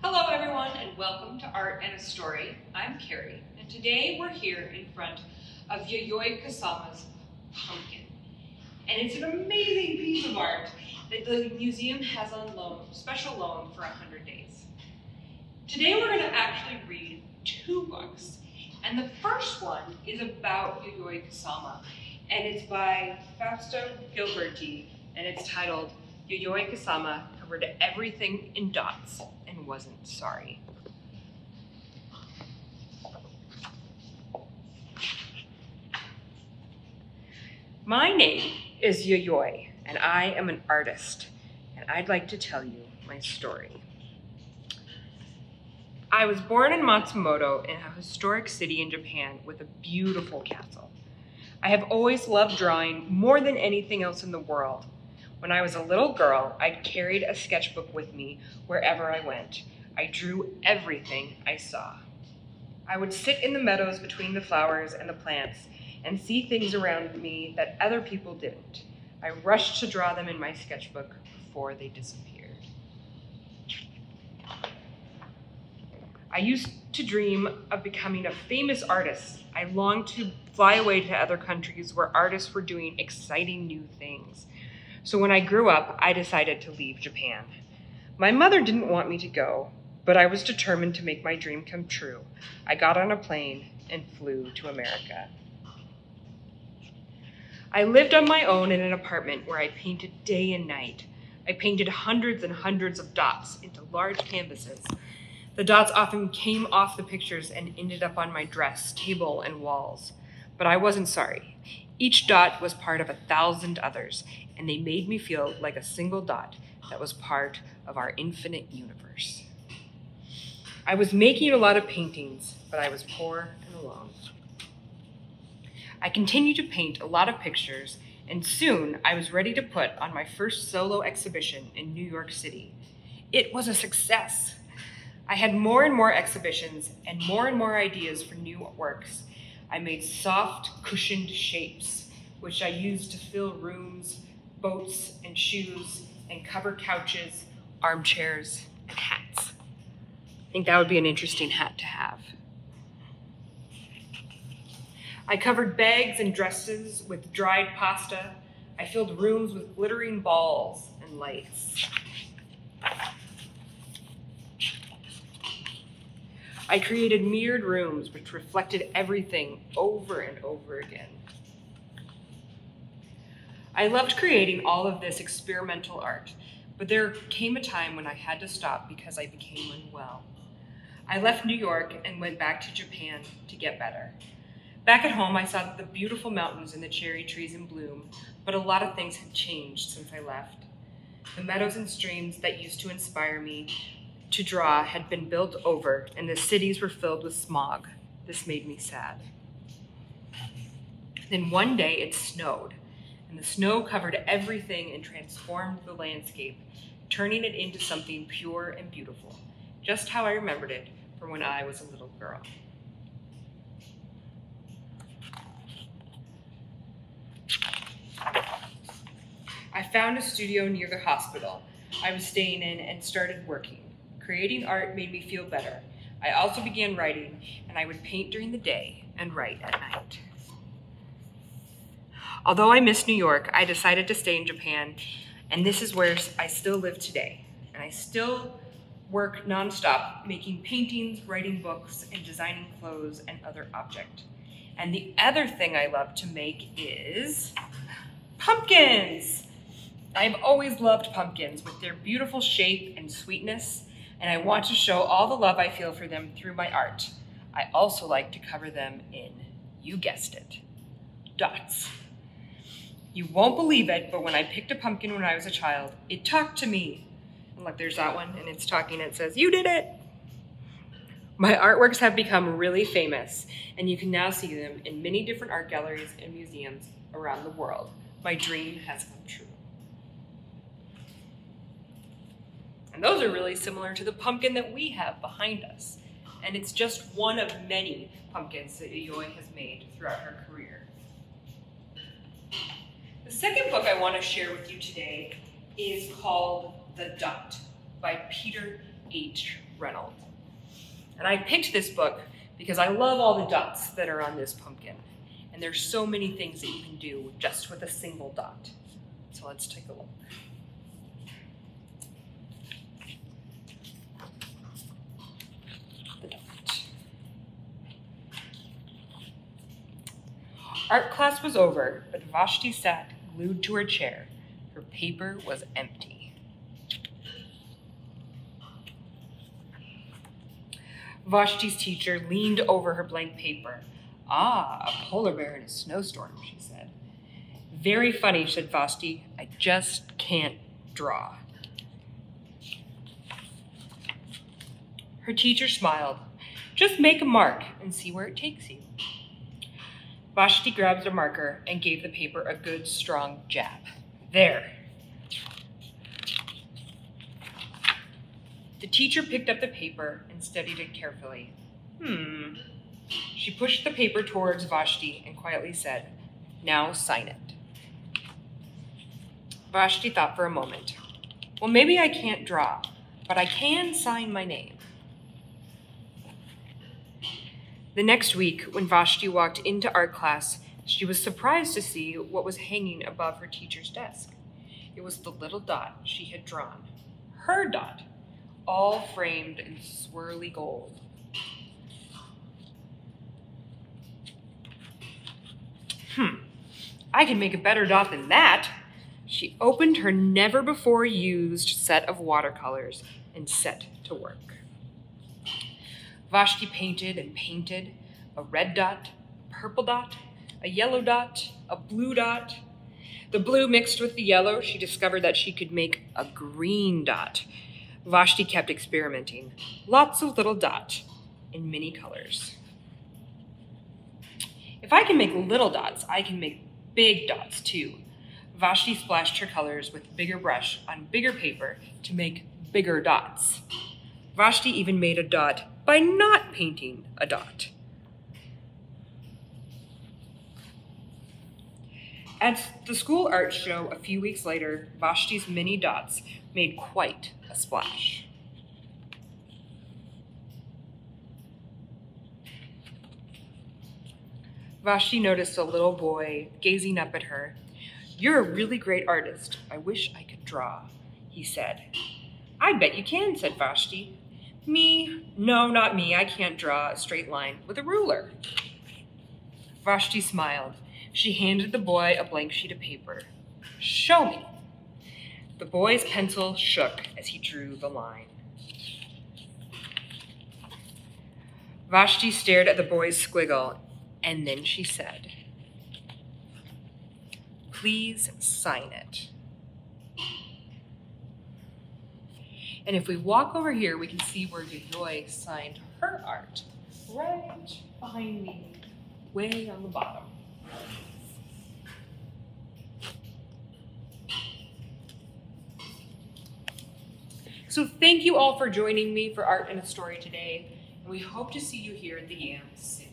Hello everyone and welcome to Art and a Story. I'm Carrie and today we're here in front of Yayoi Kusama's pumpkin. And it's an amazing piece of art that the museum has on loan, special loan for 100 days. Today we're going to actually read two books. And the first one is about Yayoi Kusama and it's by Fausto Gilberti and it's titled Yayoi Kusama covered everything in dots and wasn't sorry. My name is Yayoi, and I am an artist, and I'd like to tell you my story. I was born in Matsumoto in a historic city in Japan with a beautiful castle. I have always loved drawing more than anything else in the world, when I was a little girl, I carried a sketchbook with me wherever I went. I drew everything I saw. I would sit in the meadows between the flowers and the plants and see things around me that other people didn't. I rushed to draw them in my sketchbook before they disappeared. I used to dream of becoming a famous artist. I longed to fly away to other countries where artists were doing exciting new things. So when I grew up, I decided to leave Japan. My mother didn't want me to go, but I was determined to make my dream come true. I got on a plane and flew to America. I lived on my own in an apartment where I painted day and night. I painted hundreds and hundreds of dots into large canvases. The dots often came off the pictures and ended up on my dress, table, and walls. But I wasn't sorry. Each dot was part of a thousand others, and they made me feel like a single dot that was part of our infinite universe. I was making a lot of paintings, but I was poor and alone. I continued to paint a lot of pictures, and soon I was ready to put on my first solo exhibition in New York City. It was a success. I had more and more exhibitions and more and more ideas for new works. I made soft, cushioned shapes, which I used to fill rooms boats and shoes and cover couches, armchairs, and hats. I think that would be an interesting hat to have. I covered bags and dresses with dried pasta. I filled rooms with glittering balls and lights. I created mirrored rooms which reflected everything over and over again. I loved creating all of this experimental art, but there came a time when I had to stop because I became unwell. I left New York and went back to Japan to get better. Back at home, I saw the beautiful mountains and the cherry trees in bloom, but a lot of things had changed since I left. The meadows and streams that used to inspire me to draw had been built over, and the cities were filled with smog. This made me sad. Then one day it snowed, and the snow covered everything and transformed the landscape, turning it into something pure and beautiful, just how I remembered it from when I was a little girl. I found a studio near the hospital I was staying in and started working. Creating art made me feel better. I also began writing, and I would paint during the day and write at night. Although I miss New York, I decided to stay in Japan, and this is where I still live today. And I still work nonstop, making paintings, writing books, and designing clothes and other objects. And the other thing I love to make is pumpkins. I've always loved pumpkins with their beautiful shape and sweetness, and I want to show all the love I feel for them through my art. I also like to cover them in, you guessed it, dots. You won't believe it, but when I picked a pumpkin when I was a child, it talked to me. And look, there's that one, and it's talking, and it says, you did it. My artworks have become really famous, and you can now see them in many different art galleries and museums around the world. My dream has come true. And those are really similar to the pumpkin that we have behind us. And it's just one of many pumpkins that Yayoi has made throughout her career. The second book I want to share with you today is called The Dot by Peter H. Reynolds. And I picked this book because I love all the dots that are on this pumpkin. And there's so many things that you can do just with a single dot. So let's take a look. Art class was over, but Vashti sat glued to her chair. Her paper was empty. Vashti's teacher leaned over her blank paper. Ah, a polar bear in a snowstorm, she said. Very funny, said Vashti. I just can't draw. Her teacher smiled. Just make a mark and see where it takes you. Vashti grabbed a marker and gave the paper a good strong jab. There. The teacher picked up the paper and studied it carefully. Hmm. She pushed the paper towards Vashti and quietly said, Now sign it. Vashti thought for a moment. Well, maybe I can't draw, but I can sign my name. The next week, when Vashti walked into art class, she was surprised to see what was hanging above her teacher's desk. It was the little dot she had drawn. Her dot, all framed in swirly gold. Hmm, I can make a better dot than that. She opened her never before used set of watercolors and set to work. Vashti painted and painted a red dot, a purple dot, a yellow dot, a blue dot. The blue mixed with the yellow, she discovered that she could make a green dot. Vashti kept experimenting. Lots of little dots in many colors. If I can make little dots, I can make big dots too. Vashti splashed her colors with bigger brush on bigger paper to make bigger dots. Vashti even made a dot by not painting a dot. At the school art show a few weeks later, Vashti's mini dots made quite a splash. Vashti noticed a little boy gazing up at her. You're a really great artist. I wish I could draw, he said. I bet you can, said Vashti. Me? No, not me. I can't draw a straight line with a ruler. Vashti smiled. She handed the boy a blank sheet of paper. Show me. The boy's pencil shook as he drew the line. Vashti stared at the boy's squiggle, and then she said, Please sign it. And if we walk over here, we can see where Yayoi signed her art, right behind me, way on the bottom. So thank you all for joining me for Art and a Story today, and we hope to see you here at the Yams soon.